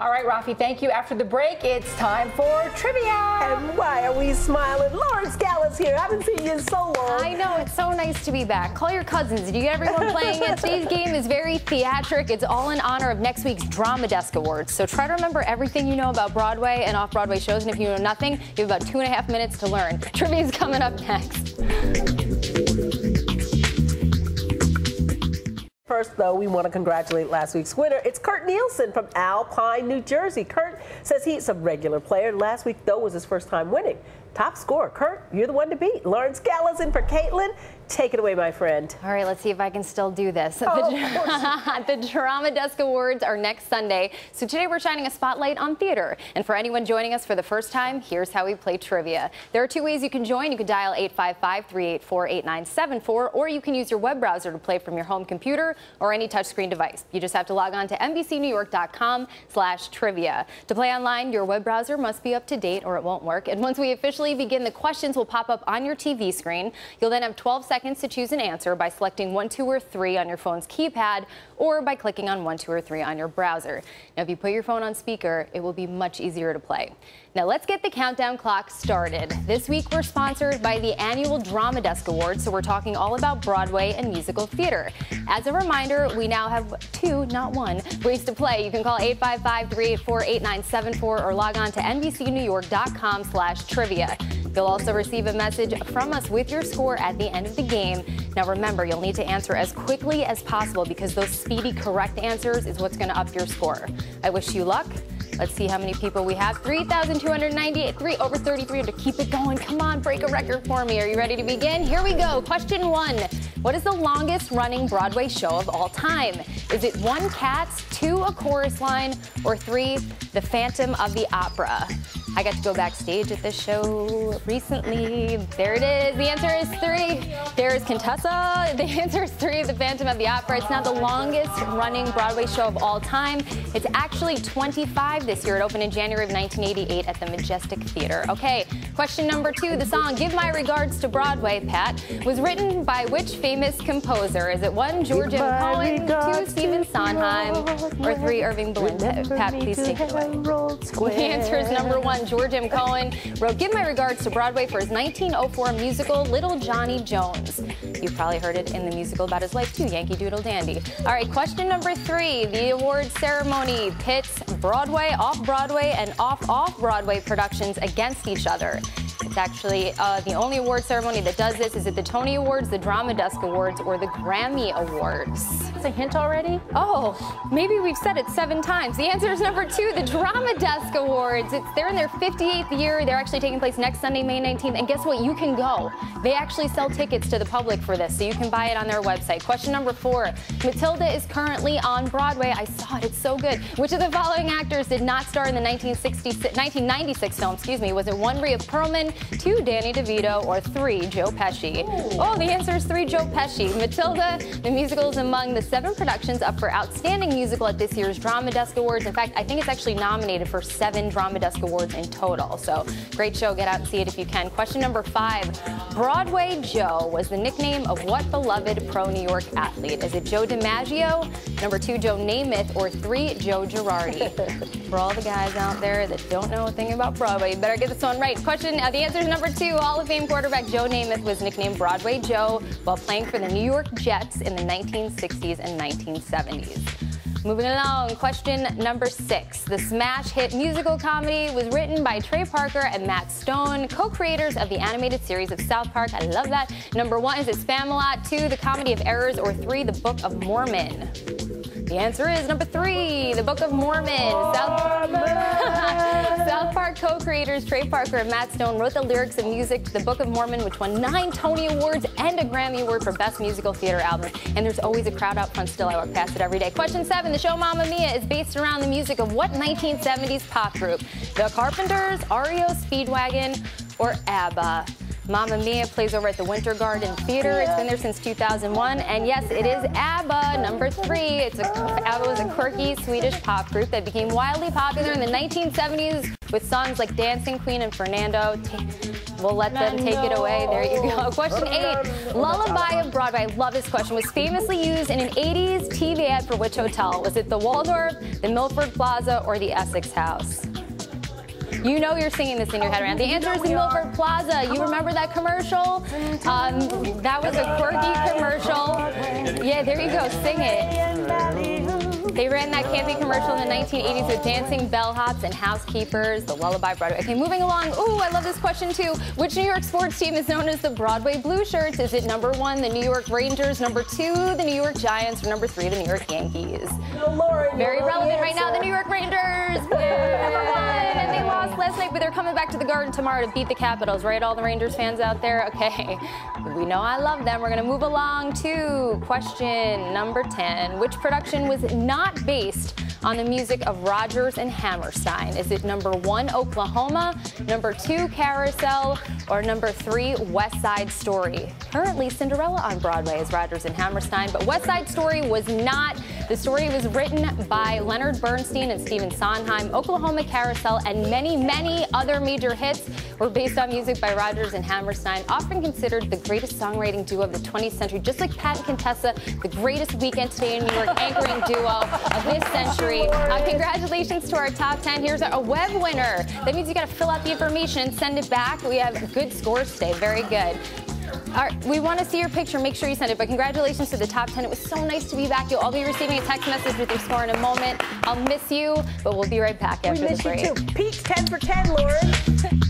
All right, Rafi, thank you. After the break, it's time for trivia. And why are we smiling? Lauren Scala here. I haven't seen you in so long. I know, it's so nice to be back. Call your cousins. Did you get everyone playing it? Today's game is very theatric. It's all in honor of next week's Drama Desk Awards. So try to remember everything you know about Broadway and off-Broadway shows. And if you know nothing, you have about two and a half minutes to learn. Trivia is coming up next. First, though, we want to congratulate last week's winner. It's Kurt Nielsen from Alpine, New Jersey. Kurt says he's a regular player. Last week, though, was his first time winning. Top score. Kurt, you're the one to beat. Lauren Scala in for Caitlin. Take it away, my friend. All right, let's see if I can still do this. Oh, the, the Drama Desk Awards are next Sunday, so today we're shining a spotlight on theater. And for anyone joining us for the first time, here's how we play trivia. There are two ways you can join. You can dial 855-384-8974, or you can use your web browser to play from your home computer or any touchscreen device. You just have to log on to NBCNewYork.com slash trivia. To play online, your web browser must be up to date or it won't work. And once we officially begin, the questions will pop up on your TV screen. You'll then have 12 seconds seconds to choose an answer by selecting 1, 2, or 3 on your phone's keypad or by clicking on 1, 2, or 3 on your browser. Now, if you put your phone on speaker, it will be much easier to play. Now, let's get the countdown clock started. This week, we're sponsored by the annual Drama Desk Awards, so we're talking all about Broadway and musical theater. As a reminder, we now have two, not one, ways to play. You can call 855-384-8974 or log on to NBCNewYork.com slash trivia. You'll also receive a message from us with your score at the end of the game. Now remember, you'll need to answer as quickly as possible because those speedy correct answers is what's going to up your score. I wish you luck. Let's see how many people we have. 3,298, three over 33 to keep it going. Come on, break a record for me. Are you ready to begin? Here we go. Question one. What is the longest running Broadway show of all time? Is it one Cats, two a chorus line, or three The Phantom of the Opera? I got to go backstage at this show recently. There it is. The answer is three. There's Contessa. The answer is three, The Phantom of the Opera. It's now the longest running Broadway show of all time. It's actually 25 this year. It opened in January of 1988 at the Majestic Theater. Okay, question number two. The song Give My Regards to Broadway, Pat, was written by which famous composer? Is it one, George M. Cohan, two, Stephen Sondheim, or three, Irving Berlin? Pat, please take it away. The answer is number one. George M. Cohan wrote Give My Regards to Broadway for his 1904 musical Little Johnny Jones. You've probably heard it in the musical about his life too, Yankee Doodle Dandy. All right, question number three. The award ceremony pits Broadway, off-Broadway, and off-off-Broadway productions against each other. It's actually uh, the only award ceremony that does this. Is it the Tony Awards, the Drama Desk Awards, or the Grammy Awards? That's a hint already? Oh, maybe we've said it seven times. The answer is number two, the Drama Desk Awards. It's, they're in their 58th year. They're actually taking place next Sunday, May 19th. And guess what? You can go. They actually sell tickets to the public for this, so you can buy it on their website. Question number four, Matilda is currently on Broadway. I saw it. It's so good. Which of the following actors did not star in the 1996 film? Excuse me. Was it one, Rhea Perlman, two, Danny DeVito, or three, Joe Pesci? Oh, the answer is three, Joe Pesci. Matilda, the musical, is among the seven productions up for Outstanding Musical at this year's Drama Desk Awards. In fact, I think it's actually nominated for seven Drama Desk Awards in total. So great show. Get out and see it if you can. Question number five. Broadway Joe was the nickname of what beloved pro New York athlete? Is it Joe DiMaggio, number two, Joe Namath, or three, Joe Girardi? for all the guys out there that don't know a thing about Broadway, you better get this one right. Question, uh, the answer is number two. Hall of Fame quarterback Joe Namath was nicknamed Broadway Joe while playing for the New York Jets in the 1960s and 1970s. Moving along, question number six. The smash hit musical comedy was written by Trey Parker and Matt Stone, co-creators of the animated series of South Park. I love that. Number one, is it Spamalot? Two, The Comedy of Errors? Or three, The Book of Mormon? The answer is number three, The Book of Mormon. South, South Park co-creators Trey Parker and Matt Stone wrote the lyrics and music to The Book of Mormon, which won nine Tony Awards and a Grammy Award for Best Musical Theater Album. And there's always a crowd out front still. I walk past it every day. Question seven, the show Mamma Mia is based around the music of what 1970s pop group? The Carpenters, REO Speedwagon, or ABBA? Mamma Mia plays over at the Winter Garden Theater. It's been there since 2001. And yes, it is ABBA, number three. It's a, ABBA was a quirky Swedish pop group that became wildly popular in the 1970s with songs like Dancing Queen and Fernando. We'll let them take it away. There you go. Question eight. Lullaby of Broadway. I love this question. Was famously used in an 80s TV ad for which hotel? Was it the Waldorf, the Milford Plaza, or the Essex House? You know you're singing this in your head around. The answer is Milford Plaza. You remember that commercial? Um, that was a quirky commercial. Yeah, there you go. Sing it. They ran that campy commercial in the 1980s with dancing bellhops and housekeepers, the Lullaby Broadway. Okay, moving along. Ooh, I love this question too. Which New York sports team is known as the Broadway Blue Shirts? Is it number one, the New York Rangers, number two, the New York Giants, or number three, the New York Yankees? Very relevant right now, the New York Rangers. number one. Last night, but they're coming back to the Garden tomorrow to beat the Capitals, right? All the Rangers fans out there? Okay. We know I love them. We're going to move along to question number 10. Which production was not based on the music of Rodgers and Hammerstein? Is it number one, Oklahoma, number two, Carousel, or number three, West Side Story? Currently, Cinderella on Broadway is Rodgers and Hammerstein, but West Side Story was not. The story was written by Leonard Bernstein and Stephen Sondheim. Oklahoma Carousel and many, many other major hits were based on music by Rodgers and Hammerstein, often considered the greatest songwriting duo of the 20th century, just like Pat and Contessa, the greatest weekend today in New York anchoring duo of this century. Uh, congratulations to our top 10. Here's a web winner. That means you got to fill out the information, and send it back. We have good scores today. Very good. All right, we want to see your picture. Make sure you send it. But congratulations to the top 10. It was so nice to be back. You'll all be receiving a text message with your score in a moment. I'll miss you, but we'll be right back after we miss the break. You too. Peach 10 for 10, Lauren.